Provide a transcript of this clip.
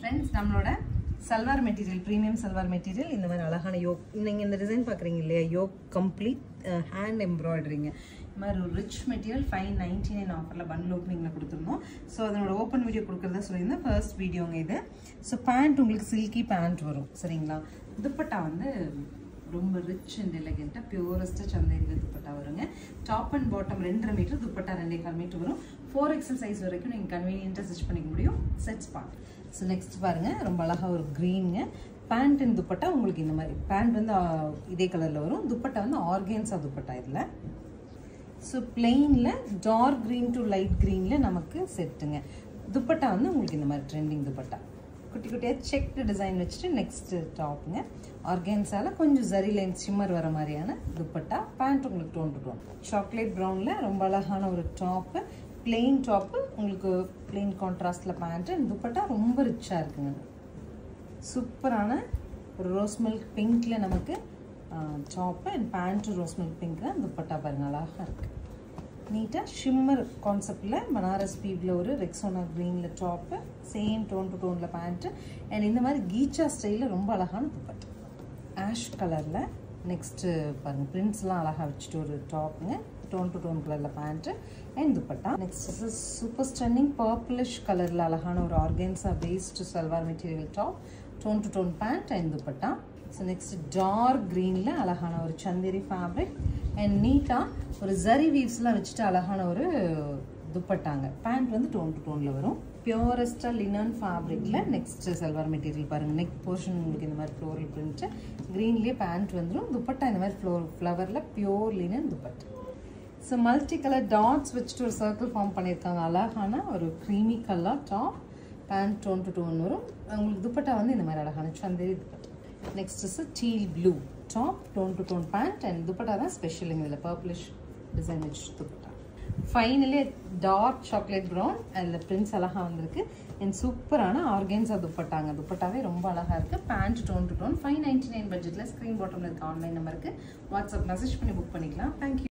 Friends நம்மளோட salwar material premium salwar material இந்த மாதிரி அழகான யோக் நீங்கள் இந்த டிசைன் பார்க்குறீங்க இல்லையா? யோக் கம்ப்ளீட் ஹேண்ட் எம்ப்ராய்டரிங்க இந்த மாதிரி ஒரு rich material five ninety nine ஆஃபரில் பண்டில் ஓப்பனிங்கில் கொடுத்துருந்தோம். ஸோ அதனோட ஓப்பன் வீடியோ கொடுக்குறதா சொல்லியிருந்தேன். ஃபர்ஸ்ட் வீடியோங்க இது. ஸோ பேண்ட் உங்களுக்கு சில்கி பேண்ட் வரும் சரிங்களா? துப்பட்டா வந்து ரொம்ப ரிச் அண்ட் எலகெண்ட்டாக பியூரஸ்ட்டாக சந்தேரியில் துப்பட்டா வருங்க. டாப் அண்ட் பாட்டம் ரெண்டரை மீட்டர் துப்பட்டா ரெண்டே கால் மீட்டர் வரும். ஃபோர் எக்ஸல் சைஸ் வரைக்கும் நீங்கள் கன்வீனியன்ட்டாக ஸ்டிச் பண்ணிக்க முடியும். செட்ஸ் பார்ட் ஸோ நெக்ஸ்ட் பாருங்கள் ரொம்ப அழகாக ஒரு க்ரீனுங்க பேண்ட் அண்ட் துப்பட்டா உங்களுக்கு இந்த மாதிரி பேண்ட் வந்து இதே கலரில் வரும். துப்பட்டா வந்து ஆர்கேன்ஸா துப்பட்டா இதில். ஸோ பிளெயினில் டார்க் க்ரீன் டு லைட் க்ரீனில் நமக்கு செட்டுங்க துப்பட்டா வந்து உங்களுக்கு இந்த மாதிரி ட்ரெண்டிங் துப்பட்டா. குட்டி குட்டியாக செக்டு டிசைன் வச்சுட்டு நெக்ஸ்ட்டு டாப்புங்க ஆர்கேன்ஸால் கொஞ்சம் ஜரி லைன் சிம்மர் வர மாதிரியான துப்பட்டா. பேண்ட் உங்களுக்கு டோன் டு டோன் சாக்லேட் ப்ரௌனில் ரொம்ப அழகான ஒரு டாப்பு பிளெயின் டாப்பு உங்களுக்கு பிளெயின் கான்ட்ராஸ்டில் பேண்ட்டு துப்பட்டா ரொம்ப ரிச்சாக இருக்குங்க. சூப்பரான ஒரு ரோஸ் மில்க் பிங்க்கில் நமக்கு top and pant rose milk pink தான் துப்பட்டா பாருங்க அழகாக இருக்குது நீட்டாக ஷிம்மர் கான்செப்டில் பனாரஸ் பீவில் ஒரு ரெக்ஸோனா க்ரீனில் டாப்பு சேம் டோன் டு டோனில் பேண்ட்டு அண்ட் இந்த மாதிரி கீச்சா ஸ்டைலில் ரொம்ப அழகான துப்பட்டா. ஆஷ் கலரில் நெக்ஸ்ட்டு பாருங்கள் பிரிண்ட்ஸ்லாம் அழகாக வச்சுட்டு ஒரு டாப்புங்க. டோன் டு டோன் கலரில் pant and dupatta next super stunning purplish கலரில் அழகான ஒரு organza based salwar material top tone to tone pant and dupatta so next dark க்ரீனில் அழகான ஒரு சந்தேரி ஃபேப்ரிக் அண்ட் நீட்டாக ஒரு ஜரி வீவ்ஸ்லாம் வச்சுட்டு அழகான ஒரு துப்பட்டாங்க. பேண்ட் வந்து டோன் டு டோனில் வரும். பியூரஸ்டாக லினன் ஃபேப்ரிக்கில் நெக்ஸ்ட் சல்வார் மெட்டீரியல் பாருங்கள் நெக் போர்ஷன் உங்களுக்கு இந்த மாதிரி ஃப்ளோரல் பிரிண்ட்டு க்ரீன்லேயே பேண்ட் வந்துடும் துப்பட்டா இந்த மாதிரி floor ஃப்ளவரில் pure linen dupatta. So multi colour dots வச்சுட்டு ஒரு சர்க்கிள் ஃபார்ம் பண்ணியிருக்காங்க அழகான ஒரு creamy colour top pant tone to tone வரும். உங்களுக்கு துப்பட்டா வந்து இந்த மாதிரி அழகான Chanderi dupatta. Next is teal blue top tone to tone pant and dupatta தான் ஸ்பெஷல் இதில் பர்பிளிஷ் டிசைன் வச்சு dupatta. Finally dark chocolate brown அதில் பிரிண்ட்ஸ் அழகாக வந்திருக்கு. அண்ட் சூப்பரான ஆர்கேன்ஸா துப்பட்டாங்க. துப்பட்டாவே ரொம்ப அழகாக இருக்குது pant tone to tone five ninety nine பட்ஜெட்டில் ஸ்க்ரீன் பாட்டமில் இருக்க ஆன்லைன் நம்பருக்கு வாட்ஸ்அப் மெசேஜ் பண்ணி புக் பண்ணிக்கலாம். Thank you